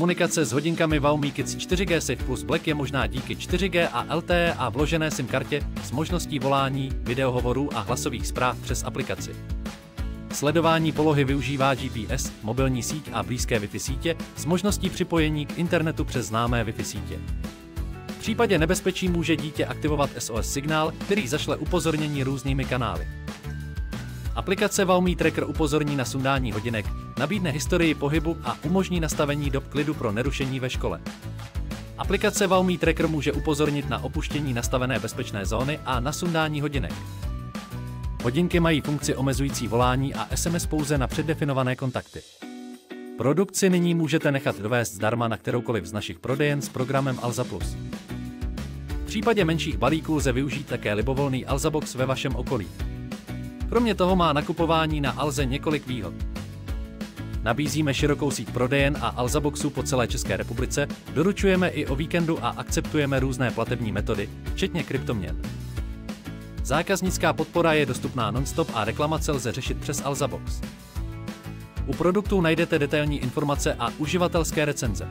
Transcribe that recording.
Komunikace s hodinkami Xiaomi Kids 4G Safe Plus Black je možná díky 4G a LTE a vložené SIM kartě s možností volání, videohovorů a hlasových zpráv přes aplikaci. Sledování polohy využívá GPS, mobilní síť a blízké Wi-Fi sítě s možností připojení k internetu přes známé Wi-Fi sítě. V případě nebezpečí může dítě aktivovat SOS signál, který zašle upozornění různými kanály. Aplikace Xiaomi Tracker upozorní na sundání hodinek, nabídne historii pohybu a umožní nastavení dob klidu pro nerušení ve škole. Aplikace Xiaomi Tracker může upozornit na opuštění nastavené bezpečné zóny a na sundání hodinek. Hodinky mají funkci omezující volání a SMS pouze na předdefinované kontakty. Produkci nyní můžete nechat dovést zdarma na kteroukoliv z našich prodejen s programem Alza Plus. V případě menších balíků lze využít také libovolný Alza Box ve vašem okolí. Kromě toho má nakupování na Alze několik výhod. Nabízíme širokou síť prodejen a Alza Boxu po celé České republice, doručujeme i o víkendu a akceptujeme různé platební metody, včetně kryptoměn. Zákaznická podpora je dostupná non-stop a reklamace lze řešit přes Alzabox. U produktů najdete detailní informace a uživatelské recenze.